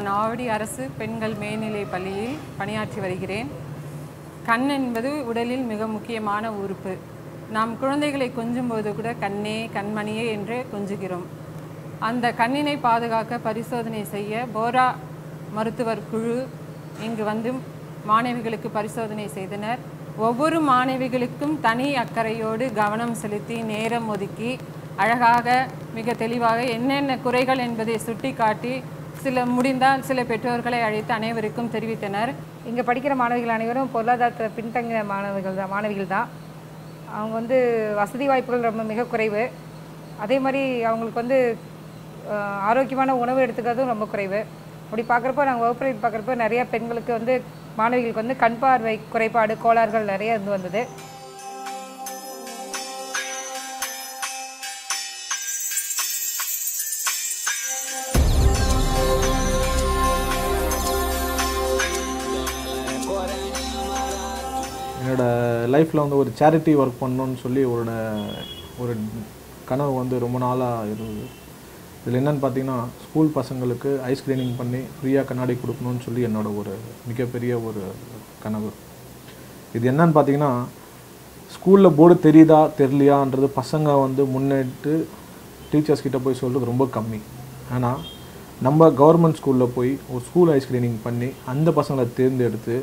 நான் ஆவடி அரசு பெண்கள் மேல்நிலை பள்ளியில் பணியாற்றி வருகிறேன். கண் என்பது உடலில் மிக முக்கியமான உறுப்பு. நாம் குழந்தைகளை கொஞ்சும்போது கூட கண்ணே கண்மணியே என்று கொஞ்சுகிறோம். அந்த கண்ணினை பாதுகாக்க பரிசோதனை செய்ய போரா மருத்துவர் குழு இங்கு வந்து மாணவிகளுக்கு பரிசோதனை செய்தனர். ஒவ்வொரு மாணவிகளுக்கும் தனி அக்கறையோடு கவனம் செலுத்தி நேரம் ஒதுக்கி அழகாக மிக தெளிவாக என்னென்ன குறைகள் என்பதை சுட்டிக்காட்டி சில முடிந்தால் சில பெற்றோர்களை அழைத்து அனைவருக்கும் தெரிவித்தனர். இங்கே படிக்கிற மாணவிகள் அனைவரும் பொருளாதாரத்தில் பின்தங்கிய மாணவிகள் தான் மாணவிகள் தான். அவங்க வந்து வசதி வாய்ப்புகள் ரொம்ப மிக குறைவு. அதே மாதிரி அவங்களுக்கு வந்து ஆரோக்கியமான உணவு எடுத்துக்கிறதும் ரொம்ப குறைவு. அப்படி பார்க்குறப்போ நாங்கள் வகுப்பறை பார்க்குறப்போ நிறையா பெண்களுக்கு வந்து மாணவிகளுக்கு வந்து கண் பார்வை குறைபாடு கோளாறுகள் நிறைய இருந்து வந்தது. என்னோடய லைஃப்பில் வந்து ஒரு சேரிட்டி ஒர்க் பண்ணணுன்னு சொல்லி ஒரு ஒரு கனவு வந்து ரொம்ப நாளாக இருந்தது. இதில் என்னன்னு பார்த்தீங்கன்னா ஸ்கூல் பசங்களுக்கு ஐஸ் கிளீனிங் பண்ணி ஃப்ரீயாக கண்ணாடி கொடுக்கணும்னு சொல்லி என்னோடய ஒரு மிகப்பெரிய ஒரு கனவு. இது என்னன்னு பார்த்தீங்கன்னா ஸ்கூலில் போர்டு தெரியுதா தெரியலையான்றது பசங்க வந்து முன்னேட்டு டீச்சர்ஸ் கிட்டே போய் சொல்கிறது ரொம்ப கம்மி. ஆனால் நம்ம கவர்மெண்ட் ஸ்கூலில் போய் ஒரு ஸ்கூல் ஐஸ் கிளீனிங் பண்ணி அந்த பசங்களை தேர்ந்தெடுத்து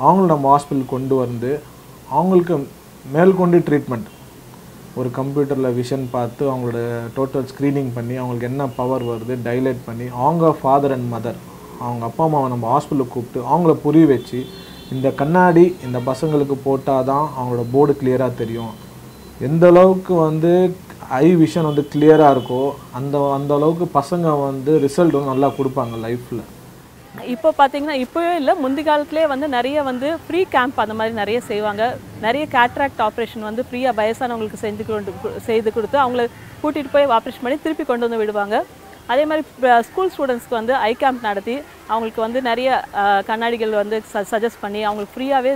அவங்கள நம்ம ஹாஸ்பிட்டல் கொண்டு வந்து அவங்களுக்கு மேல்கொண்டு ட்ரீட்மெண்ட் ஒரு கம்ப்யூட்டரில் விஷன் பார்த்து அவங்களோட டோட்டல் ஸ்க்ரீனிங் பண்ணி அவங்களுக்கு என்ன பவர் வருது டைலைட் பண்ணி அவங்க ஃபாதர் அண்ட் மதர் அவங்க அப்பா அம்மாவை நம்ம ஹாஸ்பிட்டலுக்கு கூப்பிட்டு அவங்கள புரிய வச்சு இந்த கண்ணாடி இந்த பசங்களுக்கு போட்டால் தான் அவங்களோட போர்டு கிளியராக தெரியும். எந்த அளவுக்கு வந்து ஐ விஷன் வந்து கிளியராக இருக்கோ அந்த அந்த அளவுக்கு பசங்க வந்து ரிசல்ட் வந்து நல்லா கொடுப்பாங்க லைஃப்பில் இப்போ பார்த்தீங்கன்னா இப்போவே இல்லை முந்தி காலத்துலேயே வந்து நிறைய வந்து ஃப்ரீ கேம்ப் அந்த மாதிரி நிறைய செய்வாங்க. நிறைய கேட்ராக்ட் ஆப்ரேஷன் வந்து ஃப்ரீயாக வயசானவங்களுக்கு செஞ்சு கொண்டு செய்து கொடுத்து அவங்கள கூட்டிகிட்டு போய் ஆப்ரேஷன் பண்ணி திருப்பி கொண்டு வந்து விடுவாங்க. அதே மாதிரி ஸ்கூல் ஸ்டூடெண்ட்ஸ்க்கு வந்து ஐ கேம்ப் நடத்தி அவங்களுக்கு வந்து நிறைய கண்ணாடிகள் வந்து சஜஸ்ட் பண்ணி அவங்களுக்கு ஃப்ரீயாகவே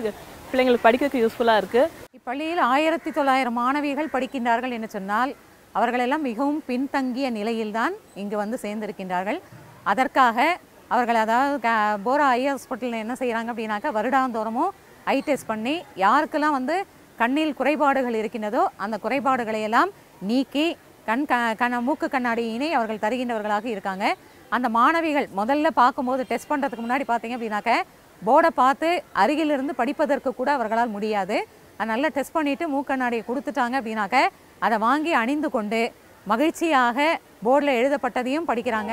பிள்ளைங்களுக்கு படிக்கிறதுக்கு யூஸ்ஃபுல்லாக இருக்குது இப்பள்ளியில் ஆயிரத்தி தொள்ளாயிரம் மாணவிகள் படிக்கின்றார்கள் என்று சொன்னால் அவர்களெல்லாம் மிகவும் பின்தங்கிய நிலையில்தான் இங்கு வந்து சேர்ந்திருக்கின்றார்கள். அதற்காக அவர்கள் அதாவது க- போரா ஐ ஹாஸ்பிட்டலில் என்ன செய்கிறாங்க அப்படின்னாக்கா வருடாந்தோறமும் ஐ டெஸ்ட் பண்ணி யாருக்கெல்லாம் வந்து கண்ணில் குறைபாடுகள் இருக்கின்றதோ அந்த குறைபாடுகளை எல்லாம் நீக்கி கண் க கண மூக்கு கண்ணாடியினை அவர்கள் தருகின்றவர்களாக இருக்காங்க. அந்த மாணவிகள் முதல்ல பார்க்கும்போது டெஸ்ட் பண்ணுறதுக்கு முன்னாடி பார்த்தீங்க அப்படின்னாக்க போர்டை பார்த்து அருகிலிருந்து படிப்பதற்கு கூட அவர்களால் முடியாது. நல்லா டெஸ்ட் பண்ணிவிட்டு மூக்கண்ணாடியை கொடுத்துட்டாங்க அப்படின்னாக்க அதை வாங்கி அணிந்து கொண்டு மகிழ்ச்சியாக போர்டில் எழுதப்பட்டதையும் படிக்கிறாங்க.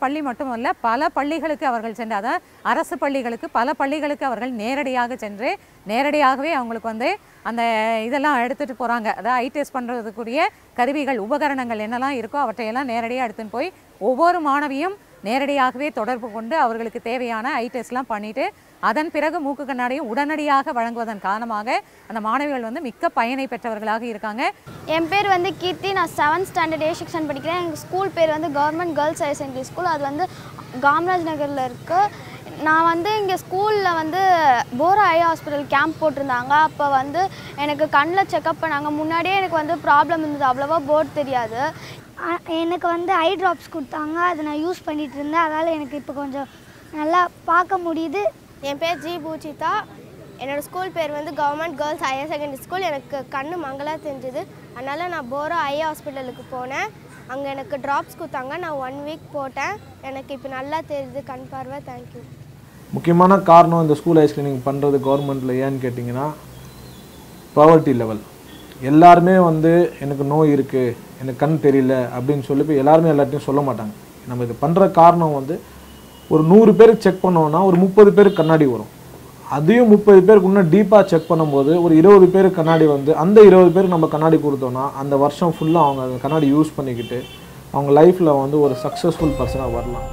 பள்ளி மட்டுமல்ல பல பள்ளிகளுக்கு அவர்கள் சென்று அதான் அரசு பள்ளிகளுக்கு பல பள்ளிகளுக்கு அவர்கள் நேரடியாக சென்று நேரடியாகவே அவங்களுக்கு வந்து அந்த இதெல்லாம் எடுத்துகிட்டு போகிறாங்க அதாவது ஐ டெஸ்ட் பண்ணுறதுக்குரிய கருவிகள் உபகரணங்கள் என்னெல்லாம் இருக்கோ அவற்றையெல்லாம் நேரடியாக எடுத்துன்னு போய் ஒவ்வொரு மாணவியும் நேரடியாகவே தொடர்பு கொண்டு அவர்களுக்கு தேவையான ஐ டெஸ்ட்லாம் பண்ணிவிட்டு அதன் பிறகு மூக்கு கண்ணாடியும் உடனடியாக வழங்குவதன் காரணமாக அந்த மாணவிகள் வந்து மிக்க பயனை பெற்றவர்களாக இருக்காங்க. என் பேர் வந்து கீர்த்தி. நான் செவன்த் ஸ்டாண்டர்ட் ஏ செக்ஷன் படிக்கிறேன். எங்கள் ஸ்கூல் பேர் வந்து government girls higher secondary school அது வந்து காமராஜ் நகரில் இருக்குது நான் வந்து இங்கே ஸ்கூலில் வந்து போரா ஐ ஹாஸ்பிட்டல் கேம்ப் போட்டிருந்தாங்க. அப்போ வந்து எனக்கு கண்ணில் செக்கப் பண்ணாங்க. முன்னாடியே எனக்கு வந்து ப்ராப்ளம் இருந்தது. அவ்வளோவா போர்டு தெரியாது. எனக்கு வந்து ஐ ட்ராப்ஸ் கொடுத்தாங்க. அதை நான் யூஸ் பண்ணிட்டு இருந்தேன். அதனால் எனக்கு இப்போ கொஞ்சம் நல்லா பார்க்க முடியுது. என் பேர் ஜி பூஜிதா. என்னோடய ஸ்கூல் பேர் வந்து government girls higher secondary school எனக்கு கண்ணு மங்களாக தெரிஞ்சுது. அதனால் நான் போரா ஐ ஹாஸ்பிட்டலுக்கு போனேன். அங்கே எனக்கு ட்ராப்ஸ் கொடுத்தாங்க. நான் ஒன் வீக் போட்டேன். எனக்கு இப்போ நல்லா தெரியுது. கண் பார்வை தேங்க்யூ முக்கியமான காரணம் இந்த ஸ்கூல் ஐ ஸ்க்ரீனிங் பண்ணுறது கவர்மெண்ட்டில் ஏன்னு கேட்டிங்கன்னா பவர்ட்டி லெவல் எல்லாருமே வந்து எனக்கு நோய் இருக்குது எனக்கு கண் தெரியல அப்படின்னு சொல்லி போய் எல்லாருமே எல்லாத்தையும் சொல்ல மாட்டாங்க. நம்ம இது பண்ணுற காரணம் வந்து ஒரு நூறு பேருக்கு செக் பண்ணோன்னா ஒரு முப்பது பேருக்கு கண்ணாடி வரும். அதையும் முப்பது பேருக்கு இன்னும் டீப்பாக செக் பண்ணும்போது ஒரு இருபது பேருக்கு கண்ணாடி வந்து அந்த இருபது பேருக்கு நம்ம கண்ணாடி கொடுத்தோன்னா அந்த வருஷம் ஃபுல்லாக அவங்க அந்த கண்ணாடி யூஸ் பண்ணிக்கிட்டு அவங்க லைஃப்பில் வந்து ஒரு சக்ஸஸ்ஃபுல் பர்சனாக வரலாம்.